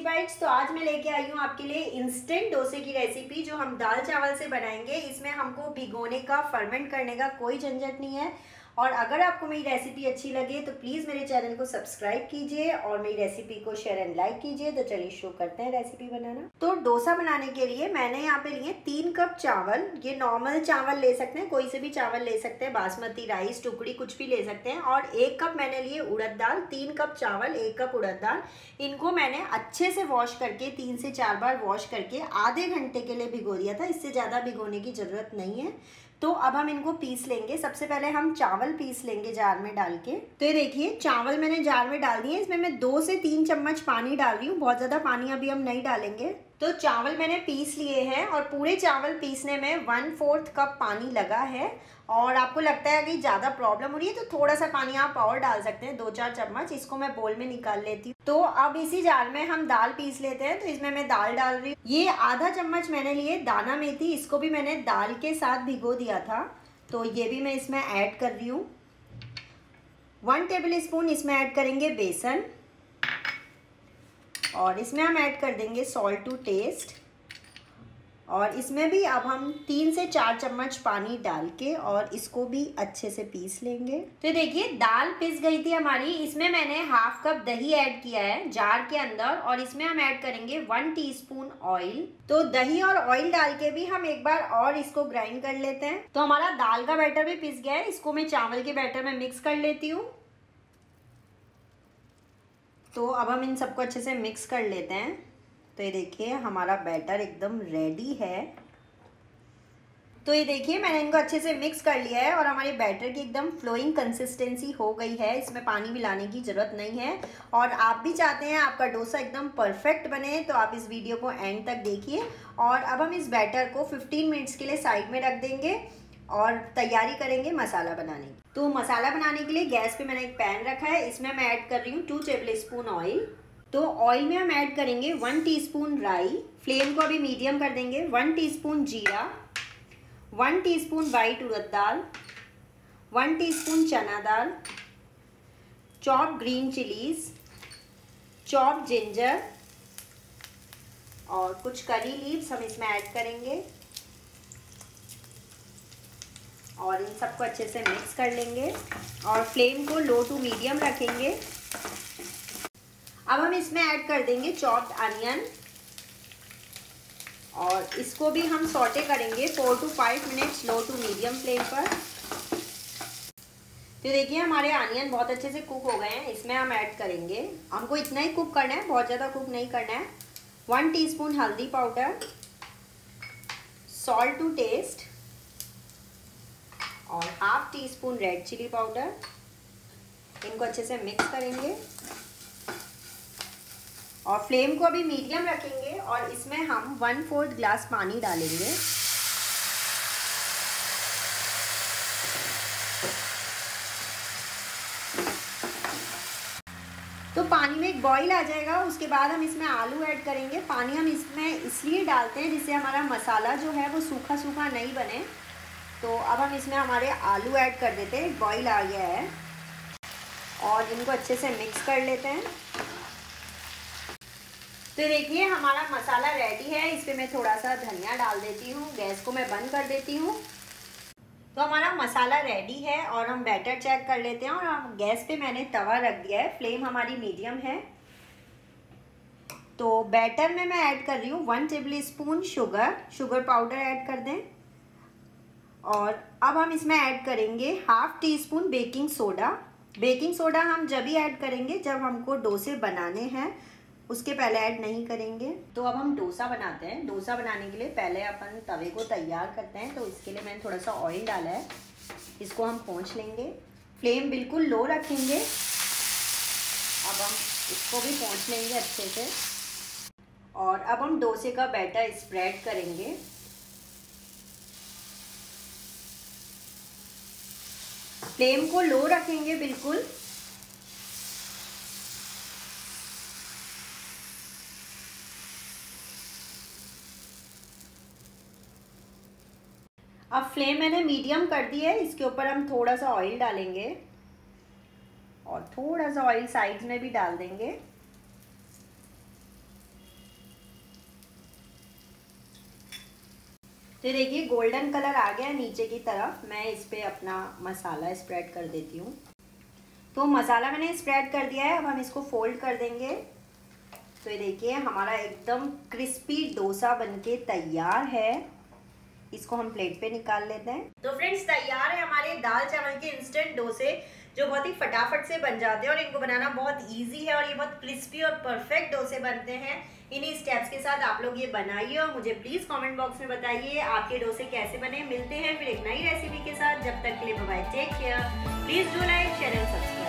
Tasty bytes तो आज मैं लेके आई हूँ आपके लिए इंस्टेंट डोसे की रेसिपी जो हम दाल चावल से बनाएँगे। इसमें हमको भिगोने का फर्मेंट करने का कोई झंझट नहीं है। और अगर आपको मेरी रेसिपी अच्छी लगे तो प्लीज़ मेरे चैनल को सब्सक्राइब कीजिए और मेरी रेसिपी को शेयर एंड लाइक कीजिए। तो चलिए शुरू करते हैं रेसिपी बनाना। तो डोसा बनाने के लिए मैंने यहाँ पे लिए तीन कप चावल। ये नॉर्मल चावल ले सकते हैं, कोई से भी चावल ले सकते हैं, बासमती राइस टुकड़ी, कुछ भी ले सकते हैं। और एक कप मैंने लिए उड़द दाल, तीन कप चावल, एक कप उड़द दाल। इनको मैंने अच्छे से वॉश करके, तीन से चार बार वॉश करके आधे घंटे के लिए भिगो दिया था। इससे ज़्यादा भिगोने की ज़रूरत नहीं है। तो अब हम इनको पीस लेंगे। सबसे पहले हम चावल पीस लेंगे जार में डाल के। तो ये देखिए, चावल मैंने जार में डाल दिए इसमें मैं दो से तीन चम्मच पानी डाल रही हूँ। बहुत ज़्यादा पानी अभी हम नहीं डालेंगे। तो चावल मैंने पीस लिए हैं और पूरे चावल पीसने में वन फोर्थ कप पानी लगा है। और आपको लगता है कि ज़्यादा प्रॉब्लम हो रही है तो थोड़ा सा पानी आप और डाल सकते हैं दो चार चम्मच। इसको मैं बोल में निकाल लेती हूँ। तो अब इसी जार में हम दाल पीस लेते हैं। तो इसमें मैं दाल डाल रही हूँ। ये आधा चम्मच मैंने लिए दाना मेथी। इसको भी मैंने दाल के साथ भिगो दिया था। तो ये भी मैं इसमें ऐड कर रही हूँ। वन टेबल स्पून इसमें ऐड करेंगे बेसन। और इसमें हम ऐड कर देंगे सॉल्ट टू टेस्ट और इसमें भी अब हम तीन से चार चम्मच पानी डाल के और इसको भी अच्छे से पीस लेंगे। तो देखिए, दाल पिस गई थी हमारी। इसमें मैंने हाफ़ कप दही ऐड किया है जार के अंदर और इसमें हम ऐड करेंगे वन टीस्पून ऑयल तो दही और ऑयल डाल के भी हम एक बार और इसको ग्राइंड कर लेते हैं। तो हमारा दाल का बैटर भी पिस गया है। इसको मैं चावल के बैटर में मिक्स कर लेती हूँ। तो अब हम इन सबको अच्छे से मिक्स कर लेते हैं। तो ये देखिए, हमारा बैटर एकदम रेडी है। तो ये देखिए, मैंने इनको अच्छे से मिक्स कर लिया है और हमारे बैटर की एकदम फ्लोइंग कंसिस्टेंसी हो गई है। इसमें पानी भी लाने की ज़रूरत नहीं है। और आप भी चाहते हैं आपका डोसा एकदम परफेक्ट बने तो आप इस वीडियो को एंड तक देखिए। और अब हम इस बैटर को 15 मिनट्स के लिए साइड में रख देंगे। और तैयारी करेंगे मसाला बनाने की। तो मसाला बनाने के लिए गैस पे मैंने एक पैन रखा है, इसमें मैं ऐड कर रही हूँ टू टेबल स्पून ऑयल तो ऑयल में हम ऐड करेंगे वन टीस्पून राई फ्लेम को अभी मीडियम कर देंगे वन टीस्पून जीरा वन टीस्पून वाइट उड़द दाल वन टीस्पून चना दाल chop green chillies chop ginger और कुछ करी लीव्स हम इसमें ऐड करेंगे। और इन सबको अच्छे से मिक्स कर लेंगे और फ्लेम को लो टू मीडियम रखेंगे। अब हम इसमें ऐड कर देंगे चॉप्ड अनियन और इसको भी हम सॉटे करेंगे four to five minutes low to medium flame पर। तो देखिए हमारे अनियन बहुत अच्छे से कुक हो गए हैं, इसमें हम ऐड करेंगे। हमको इतना ही कुक करना है, बहुत ज़्यादा कुक नहीं करना है। वन टीस्पून हल्दी पाउडर सॉल्ट टू टेस्ट और half teaspoon red chilli powder इनको अच्छे से मिक्स करेंगे। और फ्लेम को अभी मीडियम रखेंगे और इसमें हम वन फोर्थ ग्लास पानी डालेंगे। तो पानी में एक बॉईल आ जाएगा, उसके बाद हम इसमें आलू ऐड करेंगे। पानी हम इसमें इसलिए डालते हैं जिससे हमारा मसाला जो है वो सूखा सूखा नहीं बने। तो अब हम इसमें हमारे आलू ऐड कर देते हैं। बॉईल आ गया है। और इनको अच्छे से मिक्स कर लेते हैं। तो देखिए, हमारा मसाला रेडी है। इस पर मैं थोड़ा सा धनिया डाल देती हूँ। गैस को मैं बंद कर देती हूँ। तो हमारा मसाला रेडी है और हम बैटर चेक कर लेते हैं। और हम गैस पे मैंने तवा रख दिया है। फ्लेम हमारी मीडियम है। तो बैटर में मैं ऐड कर रही हूँ one tablespoon sugar sugar powder add कर दें। और अब हम इसमें ऐड करेंगे half teaspoon baking soda. Baking soda हम जब ही ऐड करेंगे, जब हमको डोसे बनाने हैं, उसके पहले ऐड नहीं करेंगे। तो अब हम डोसा बनाते हैं। डोसा बनाने के लिए पहले अपन तवे को तैयार करते हैं तो इसके लिए मैंने थोड़ा सा ऑयल डाला है। इसको हम पहुँच लेंगे। फ्लेम बिल्कुल लो रखेंगे। अब हम इसको भी पहुँच लेंगे अच्छे से। और अब हम डोसे का बैटर स्प्रेड करेंगे। फ्लेम को लो रखेंगे बिल्कुल। अब फ्लेम मैंने मीडियम कर दी है, इसके ऊपर हम थोड़ा सा ऑयल डालेंगे। और थोड़ा सा ऑयल साइड में भी डाल देंगे। तो देखिए गोल्डन कलर आ गया नीचे की तरफ़। मैं इस पर अपना मसाला स्प्रेड कर देती हूँ। तो मसाला मैंने स्प्रेड कर दिया है, अब हम इसको फोल्ड कर देंगे। तो ये देखिए, हमारा एकदम क्रिस्पी डोसा बनके तैयार है। इसको हम प्लेट पे निकाल लेते हैं। तो फ्रेंड्स तैयार है हमारे दाल चावल के इंस्टेंट डोसे। जो बहुत ही फटाफट से बन जाते हैं और इनको बनाना बहुत ईजी है और ये बहुत क्रिस्पी और परफेक्ट डोसे बनते हैं। इन्हीं स्टेप्स के साथ आप लोग ये बनाइए और मुझे प्लीज़ कमेंट बॉक्स में बताइए आपके डोसे कैसे बने। मिलते हैं फिर एक नई रेसिपी के साथ। जब तक के लिए bye take care please do like and subscribe